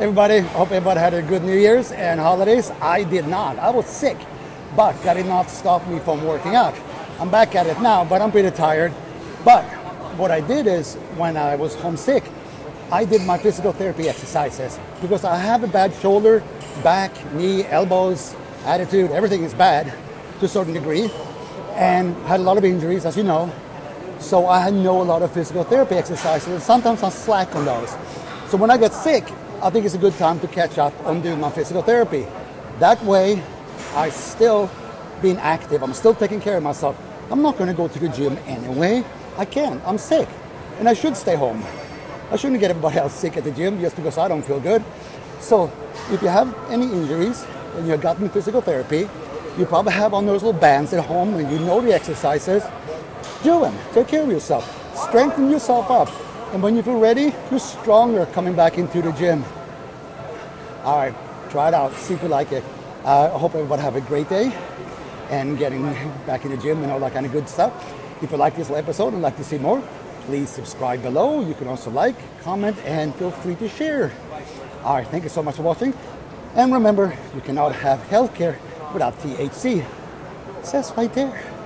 Everybody, hope everybody had a good New Year's and holidays. I did not. I was sick, but that did not stop me from working out. I'm back at it now, but I'm pretty tired. But what I did is when I was homesick, I did my physical therapy exercises because I have a bad shoulder, back, knee, elbows, attitude, everything is bad to a certain degree, and had a lot of injuries, as you know. So I know a lot of physical therapy exercises, and sometimes I slack on those. So when I get sick, I think it's a good time to catch up on doing my physical therapy. That way, I still being active. I'm still taking care of myself. I'm not going to go to the gym anyway. I can't. I'm sick, and I should stay home. I shouldn't get everybody else sick at the gym just because I don't feel good. So, if you have any injuries and you've gotten physical therapy, you probably have on those little bands at home and you know the exercises. Do them. Take care of yourself. Strengthen yourself up. And when you feel ready, you're stronger coming back into the gym. All right, try it out. See if you like it. Uh, I hope everybody have a great day and getting back in the gym and all that kind of good stuff. If you like this episode and like to see more, please subscribe below. You can also like, comment, and feel free to share. All right, thank you so much for watching. And remember, you cannot have healthcare without THC. It says right there.